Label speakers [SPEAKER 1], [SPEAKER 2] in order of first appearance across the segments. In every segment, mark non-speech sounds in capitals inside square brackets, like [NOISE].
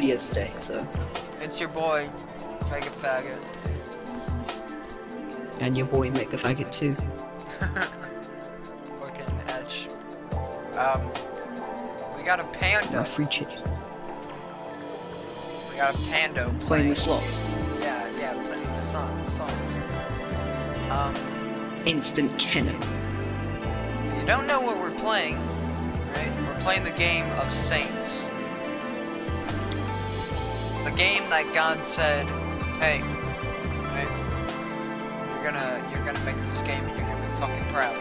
[SPEAKER 1] videos today, so.
[SPEAKER 2] It's your boy, Mega Faggot.
[SPEAKER 1] And your boy Mega Faggot too. [LAUGHS]
[SPEAKER 2] Fucking Etch. Um, we got a
[SPEAKER 1] My
[SPEAKER 2] panda.
[SPEAKER 1] free chips.
[SPEAKER 2] We got a panda
[SPEAKER 1] Playing the slots.
[SPEAKER 2] Yeah, yeah, playing the song, songs. Um,
[SPEAKER 1] Instant cannon.
[SPEAKER 2] you don't know what we're playing, right? We're playing the game of Saints. Game that God said, hey, right? You're gonna, you're gonna make this game and you're gonna be fucking proud.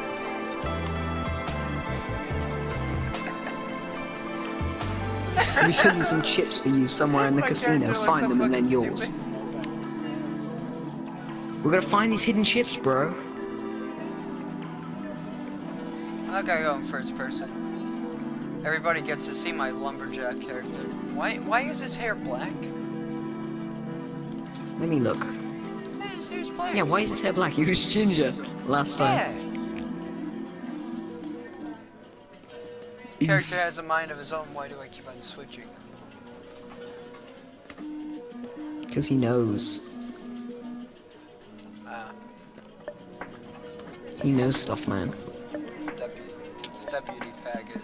[SPEAKER 1] We've hidden some chips for you somewhere in the [LAUGHS]
[SPEAKER 2] My
[SPEAKER 1] casino. Find them and then yours.
[SPEAKER 2] stupid.
[SPEAKER 1] We're gonna find these hidden chips, bro.
[SPEAKER 2] I gotta go in first person. Everybody gets to see my lumberjack character. Why why is his hair black?
[SPEAKER 1] Let me look.
[SPEAKER 2] Hey, his hair's.
[SPEAKER 1] Yeah, why is his hair black? He was ginger last time.
[SPEAKER 2] Yeah. Character has a mind of his own, why do I keep on switching?
[SPEAKER 1] Because he knows.
[SPEAKER 2] Ah,
[SPEAKER 1] He knows stuff, man.
[SPEAKER 2] deputy, deputy faggot.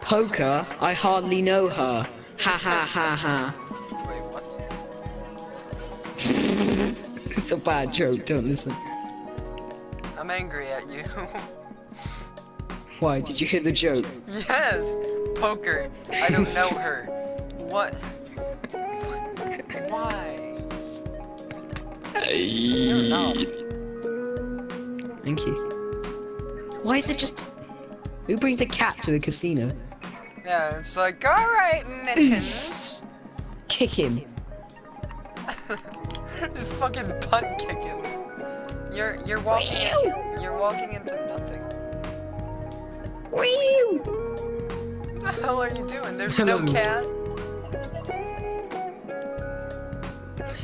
[SPEAKER 1] Poker? I hardly know her. Ha ha ha ha. It's a bad joke, don't listen.
[SPEAKER 2] I'm angry at you.
[SPEAKER 1] Why, did you hear the joke?
[SPEAKER 2] yes! Poker. I don't know [LAUGHS] her. What? Why? You're not.
[SPEAKER 1] Thank you. Why is it just... Who brings a cat to a casino?
[SPEAKER 2] Yeah, it's like, alright, mittens. [LAUGHS]
[SPEAKER 1] Kick him. [LAUGHS]
[SPEAKER 2] Just [LAUGHS] fucking punt kicking. You're you're walking you're walking into nothing.
[SPEAKER 1] Whew.
[SPEAKER 2] What the hell are you doing? There's [LAUGHS] no cat.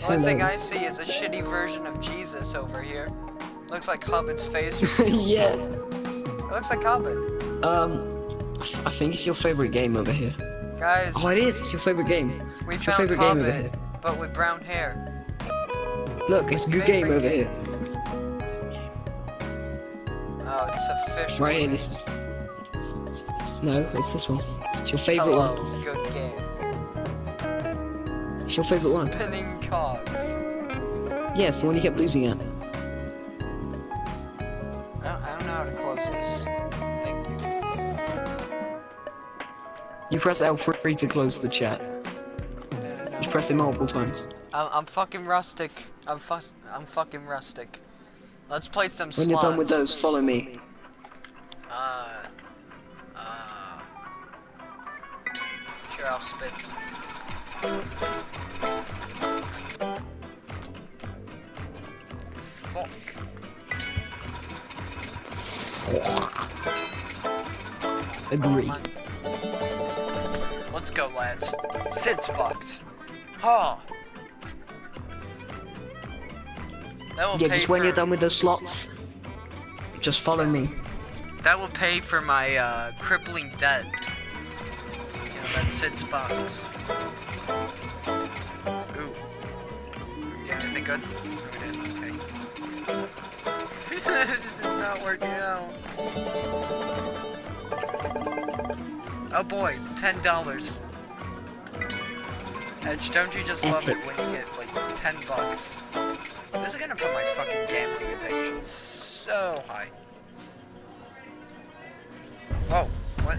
[SPEAKER 2] Hello. One thing I see is a shitty version of Jesus over here. Looks like Hobbit's face. [LAUGHS]
[SPEAKER 1] yeah.
[SPEAKER 2] It looks like Hobbit.
[SPEAKER 1] Um, I think it's your favorite game over here.
[SPEAKER 2] Guys,
[SPEAKER 1] Oh, it is. It's your favorite game.
[SPEAKER 2] we
[SPEAKER 1] it's your
[SPEAKER 2] found
[SPEAKER 1] favorite game over
[SPEAKER 2] Hobbit,
[SPEAKER 1] here.
[SPEAKER 2] but with brown hair.
[SPEAKER 1] Look, it's a good game over
[SPEAKER 2] game.
[SPEAKER 1] here.
[SPEAKER 2] Oh, it's a fish.
[SPEAKER 1] Right here, this is. No, it's this one. It's your favorite
[SPEAKER 2] Hello,
[SPEAKER 1] one.
[SPEAKER 2] good game.
[SPEAKER 1] It's your favorite one.
[SPEAKER 2] Spinning cards.
[SPEAKER 1] Yes, the one you kept losing at.
[SPEAKER 2] I don't, I don't know how to close this. Thank you.
[SPEAKER 1] You press L3 to close the chat. Press it multiple times.
[SPEAKER 2] I'm, I'm fucking rustic. I'm fuss. I'm fucking rustic. Let's play some
[SPEAKER 1] When you're done with those, follow me.
[SPEAKER 2] Uh. Uh. Sure, I'll spit. Fuck.
[SPEAKER 1] Agree.
[SPEAKER 2] On. Let's go, lads. Six bucks. That will
[SPEAKER 1] Yeah,
[SPEAKER 2] pay
[SPEAKER 1] just when
[SPEAKER 2] for,
[SPEAKER 1] you're done with those slots, just follow me.
[SPEAKER 2] That will pay for my uh, crippling debt. You know, that's six bucks. Ooh. Get anything good? We did, okay. [LAUGHS] this is not working out. Oh boy, ten dollars. Etch, don't you just love it when you get like ten bucks? This is gonna put my fucking gambling addiction so high. Whoa, what?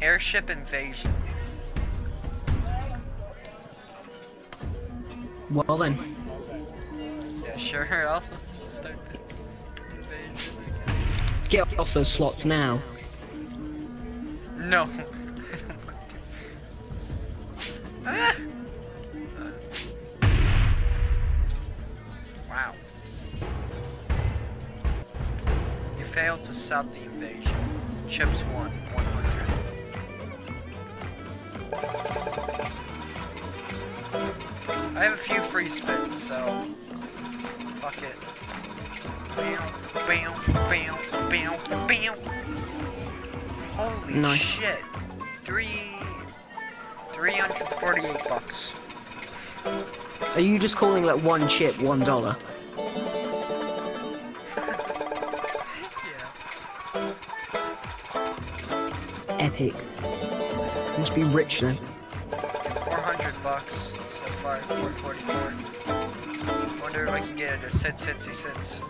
[SPEAKER 2] Airship invasion.
[SPEAKER 1] Well then,
[SPEAKER 2] Yeah, sure, [LAUGHS] I'll start the invasion, I guess.
[SPEAKER 1] get off those slots now.
[SPEAKER 2] No. [LAUGHS] To stop the invasion. Chips won, 100. I have a few free spins, so fuck it. Bam, bam, bam, bam, bam. Holy
[SPEAKER 1] Nice.
[SPEAKER 2] shit. Three 348 bucks.
[SPEAKER 1] Are you just calling like one chip one dollar? Epic. Must be rich then.
[SPEAKER 2] 400 bucks so far, 444. Wonder if I can get it to sit, sitsy, sits.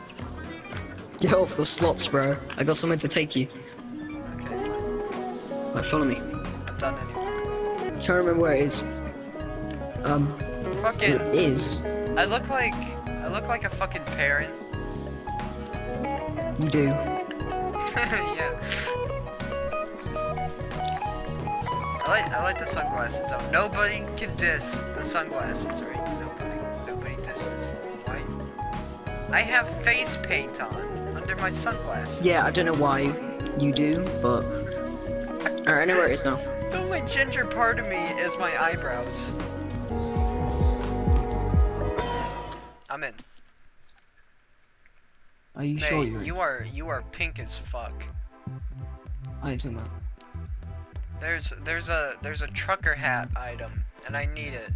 [SPEAKER 1] Get off the slots, bro. I got somewhere to take you.
[SPEAKER 2] Okay, fine.
[SPEAKER 1] Like, follow me.
[SPEAKER 2] I'm done anyway.
[SPEAKER 1] trying to remember where it is. Um,
[SPEAKER 2] Fucking,
[SPEAKER 1] it is.
[SPEAKER 2] I look like, I look like a fucking parent.
[SPEAKER 1] You do. [LAUGHS]
[SPEAKER 2] yeah. I like I like the sunglasses though. Nobody can diss the sunglasses, right? Nobody nobody disses. Right? I have face paint on under my sunglasses.
[SPEAKER 1] Yeah, I don't know why you do, but. Alright, I know where it is now.
[SPEAKER 2] The only ginger part of me is my eyebrows. I'm in.
[SPEAKER 1] Are you
[SPEAKER 2] Hey,
[SPEAKER 1] sure you're
[SPEAKER 2] you are you are pink as fuck.
[SPEAKER 1] I don't know.
[SPEAKER 2] There's there's a there's a trucker hat item and I need it.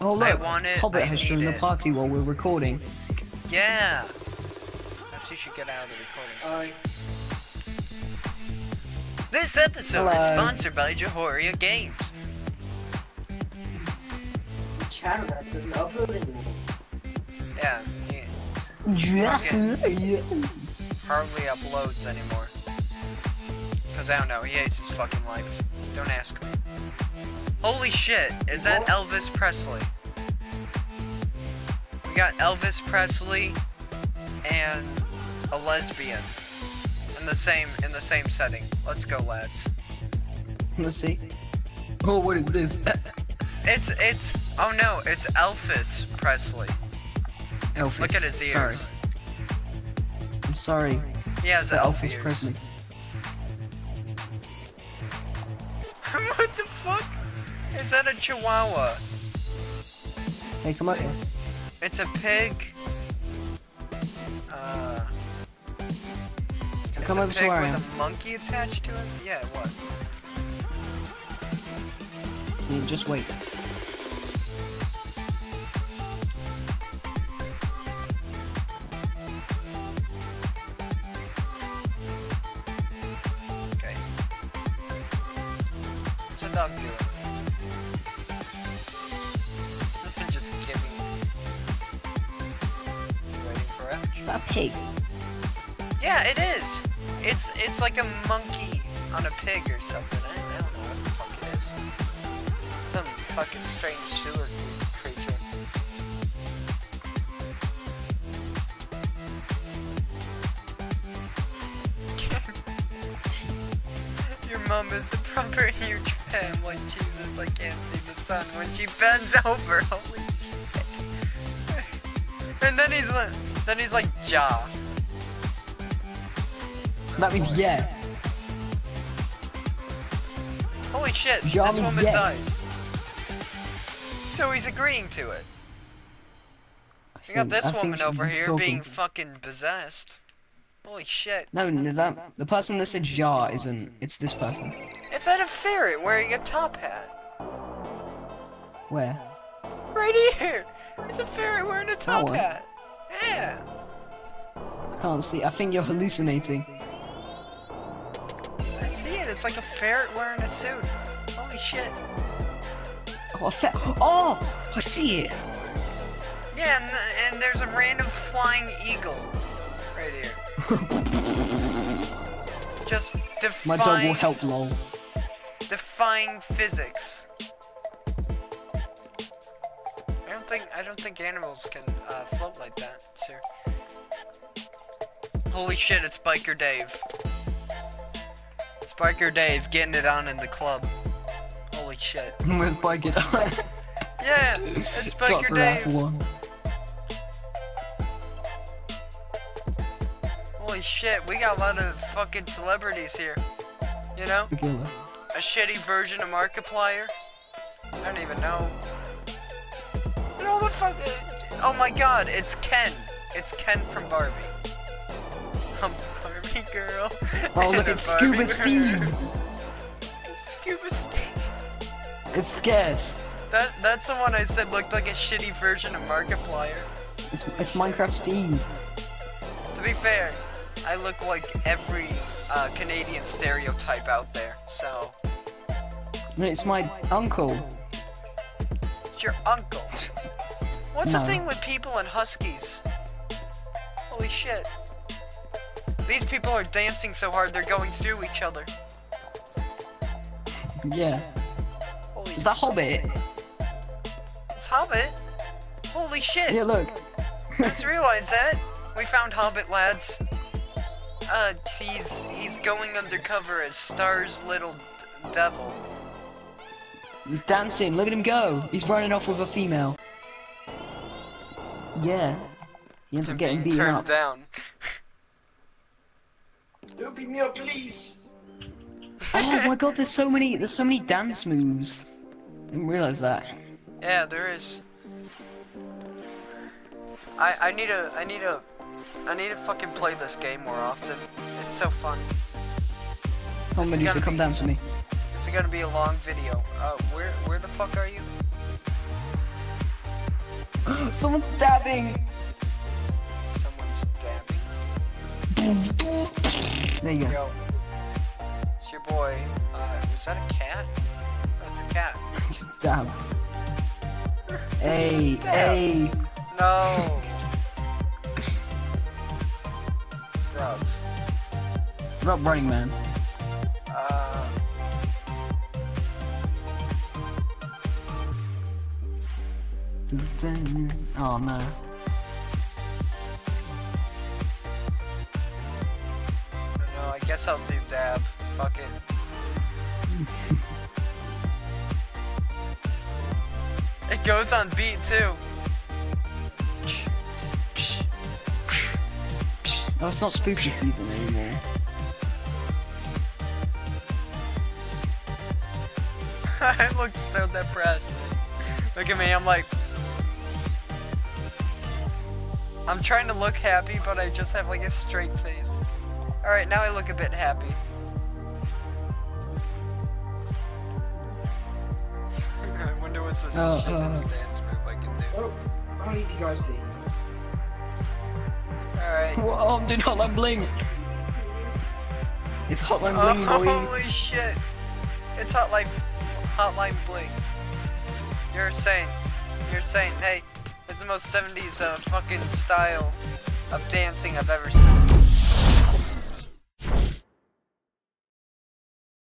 [SPEAKER 1] Oh
[SPEAKER 2] I
[SPEAKER 1] look,
[SPEAKER 2] want it,
[SPEAKER 1] Hobbit
[SPEAKER 2] I
[SPEAKER 1] has joined the party while we're recording.
[SPEAKER 2] Yeah. Perhaps you should get out of the recording session. This episode is sponsored by Drahoria Games.
[SPEAKER 1] Channel doesn't upload anymore.
[SPEAKER 2] Yeah, he hardly uploads anymore. Cause I don't know, he hates his fucking life. Don't ask me. Holy shit, is that Elvis Presley? We got Elvis Presley and a lesbian in the same in the same setting. Let's go, lads.
[SPEAKER 1] Let's see. Oh, what is this? [LAUGHS]
[SPEAKER 2] It's it's oh no, it's Elvis Presley.
[SPEAKER 1] Elvis.
[SPEAKER 2] Look at his
[SPEAKER 1] Sorry.
[SPEAKER 2] ears.
[SPEAKER 1] I'm sorry.
[SPEAKER 2] He has
[SPEAKER 1] Elvis
[SPEAKER 2] ears.
[SPEAKER 1] Presley.
[SPEAKER 2] Fuck? Is that a chihuahua?
[SPEAKER 1] Hey, come out here.
[SPEAKER 2] It's a pig. Uh, it's
[SPEAKER 1] Come
[SPEAKER 2] a
[SPEAKER 1] over to
[SPEAKER 2] pig with a monkey attached to it? Yeah, what?
[SPEAKER 1] You just wait.
[SPEAKER 2] A dog doing? just kidding. He's waiting for.
[SPEAKER 1] Is that a pig?
[SPEAKER 2] Yeah, it is. It's it's like a monkey on a pig or something. I, I don't know what the fuck it is. Some fucking strange sewer creature. [LAUGHS] Your mom is a proper huge fan. Like Jesus, I can't see the sun when she bends [LAUGHS] over. Holy shit. And then he's like, then he's like jaw.
[SPEAKER 1] That means yeah.
[SPEAKER 2] Holy shit,
[SPEAKER 1] Ja
[SPEAKER 2] this woman's
[SPEAKER 1] yes.
[SPEAKER 2] eyes. So he's agreeing to it. We got this
[SPEAKER 1] I
[SPEAKER 2] woman over here
[SPEAKER 1] stalking.
[SPEAKER 2] being fucking possessed. Holy shit.
[SPEAKER 1] No, no, that the person that said ja isn't. It's this person.
[SPEAKER 2] It's that a ferret wearing a top hat.
[SPEAKER 1] Where?
[SPEAKER 2] Right here! It's a ferret wearing a top hat. Yeah.
[SPEAKER 1] I can't see. I think you're hallucinating.
[SPEAKER 2] I see it. It's like a ferret wearing a suit. Holy shit.
[SPEAKER 1] Oh, a oh, I see it.
[SPEAKER 2] Yeah, and, and there's a random flying eagle right here. [LAUGHS] Just
[SPEAKER 1] My dog will help, lol.
[SPEAKER 2] Defying physics. I don't think I don't think animals can uh, float like that, sir. Holy shit! It's Biker Dave. It's Biker Dave getting it on in the club. Holy shit! [LAUGHS]
[SPEAKER 1] With bike it.
[SPEAKER 2] Yeah, it's Biker
[SPEAKER 1] the
[SPEAKER 2] Dave.
[SPEAKER 1] one.
[SPEAKER 2] Holy shit! We got a lot of fucking celebrities here. You know? A shitty version of Markiplier? I don't even know. No, the fuck? Oh my god, it's Ken. It's Ken from Barbie. [LAUGHS] A Barbie girl.
[SPEAKER 1] Oh, look [LAUGHS]
[SPEAKER 2] Barbie
[SPEAKER 1] Scuba Steve.
[SPEAKER 2] girl. Scuba Steve.
[SPEAKER 1] It's scarce.
[SPEAKER 2] That that's the one I said looked like a shitty version of Markiplier.
[SPEAKER 1] It's, it's Minecraft Steve.
[SPEAKER 2] To be fair, I look like every uh, Canadian stereotype out there, so
[SPEAKER 1] it's my uncle.
[SPEAKER 2] it's your uncle. [LAUGHS] What's the thing with people and huskies? Holy shit. These people are dancing so hard they're going through each other.
[SPEAKER 1] Yeah.
[SPEAKER 2] Holy
[SPEAKER 1] Is that Hobbit?
[SPEAKER 2] It's Hobbit? Holy shit!
[SPEAKER 1] Yeah, look.
[SPEAKER 2] I just realized that. We found Hobbit lads. Uh, he's he's going undercover as Star's little devil.
[SPEAKER 1] He's dancing. Look at him go. He's running off with a female. Yeah. He ends
[SPEAKER 2] To
[SPEAKER 1] up getting
[SPEAKER 2] being
[SPEAKER 1] beaten
[SPEAKER 2] turned
[SPEAKER 1] up.
[SPEAKER 2] down.
[SPEAKER 3] Don't beat me up, please.
[SPEAKER 1] Oh my god, there's so many there's so many dance moves. I didn't realize that.
[SPEAKER 2] Yeah, there is. I I need a I need a I need to fucking play this game more often. It's so fun.
[SPEAKER 1] Come on, Medusa,
[SPEAKER 2] gonna
[SPEAKER 1] come
[SPEAKER 2] be-
[SPEAKER 1] dance with me.
[SPEAKER 2] This is gonna be a long video. Uh, where where the fuck are you? [GASPS]
[SPEAKER 1] Someone's dabbing!
[SPEAKER 2] Someone's dabbing.
[SPEAKER 1] There you go.
[SPEAKER 2] Yo, it's your boy. Uh, was that a cat? That's a cat. [LAUGHS] [LAUGHS]
[SPEAKER 1] He's dabbed. Hey, hey!
[SPEAKER 2] No. [LAUGHS] Bruv.
[SPEAKER 1] Rob Running Man. Oh no.
[SPEAKER 2] no, I guess I'll do dab. Fuck it. [LAUGHS] it goes on beat too.
[SPEAKER 1] Oh, it's not spooky season anymore. [LAUGHS]
[SPEAKER 2] I look so depressed. Look at me, I'm like. I'm trying to look happy, but I just have like a straight face. Alright, now I look a bit happy. [LAUGHS] I wonder what's the
[SPEAKER 1] Uh,
[SPEAKER 2] shittest
[SPEAKER 1] uh.
[SPEAKER 2] dance move I can do.
[SPEAKER 3] Oh, I'll leave you guys be.
[SPEAKER 2] Alright.
[SPEAKER 1] Whoa, I'm doing Hotline Bling! It's Hotline
[SPEAKER 2] Oh,
[SPEAKER 1] Bling, boy!
[SPEAKER 2] holy shit! It's hotline, hotline bling. You're a saint. You're a saint. Hey, it's the most 70s uh, fucking style of dancing I've ever seen.